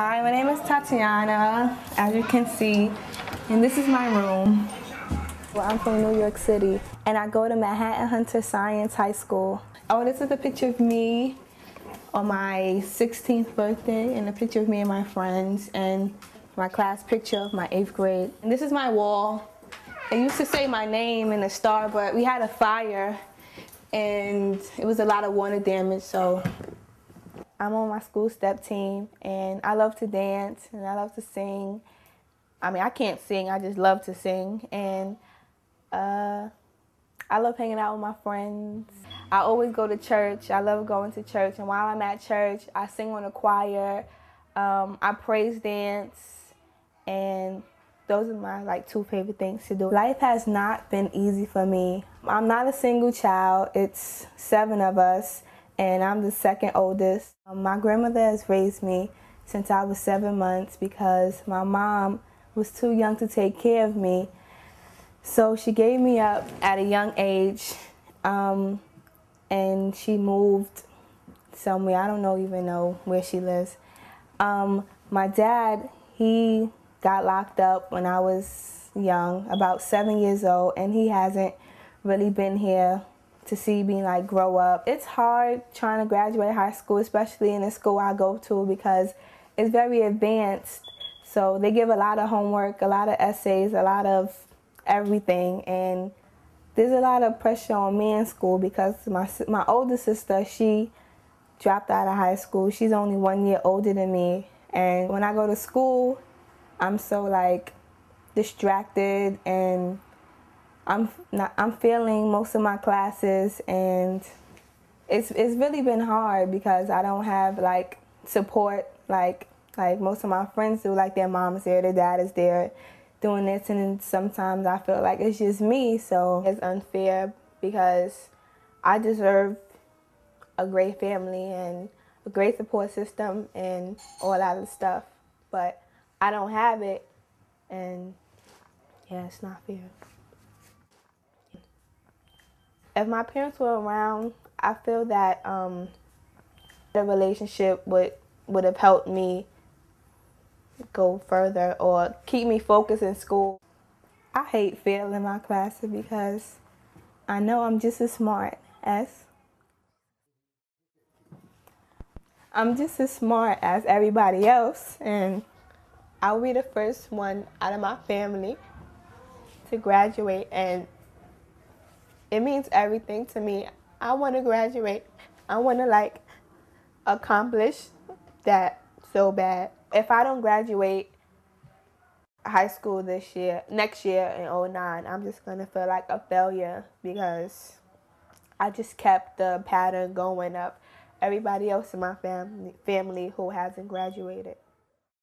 Hi, my name is Tatiana, as you can see, and this is my room. Well, I'm from New York City, and I go to Manhattan Hunter Science High School. Oh, this is a picture of me on my 16th birthday, and a picture of me and my friends, and my class picture of my eighth grade. And this is my wall. It used to say my name and a star, but we had a fire, and it was a lot of water damage, so I'm on my school step team and I love to dance and I love to sing. I mean, I can't sing, I just love to sing. And uh, I love hanging out with my friends. I always go to church. I love going to church. And while I'm at church, I sing on the choir. Um, I praise dance. And those are my like two favorite things to do. Life has not been easy for me. I'm not a single child. It's seven of us and I'm the second oldest. Um, my grandmother has raised me since I was seven months because my mom was too young to take care of me. So she gave me up at a young age um, and she moved somewhere. I don't know even know where she lives. Um, my dad, he got locked up when I was young, about seven years old, and he hasn't really been here to see me like grow up. It's hard trying to graduate high school, especially in the school I go to because it's very advanced. So they give a lot of homework, a lot of essays, a lot of everything. And there's a lot of pressure on me in school because my, my older sister, she dropped out of high school. She's only one year older than me. And when I go to school, I'm so like distracted and I'm not, I'm failing most of my classes and it's it's really been hard because I don't have like support like like most of my friends do like their mom's there, their dad is there doing this and sometimes I feel like it's just me so it's unfair because I deserve a great family and a great support system and all that stuff but I don't have it and yeah it's not fair if my parents were around, I feel that um, the relationship would would have helped me go further or keep me focused in school. I hate failing my classes because I know I'm just as smart as I'm just as smart as everybody else and I'll be the first one out of my family to graduate and it means everything to me. I want to graduate. I want to like accomplish that so bad. If I don't graduate high school this year, next year in 09, I'm just going to feel like a failure because I just kept the pattern going up everybody else in my family family who hasn't graduated.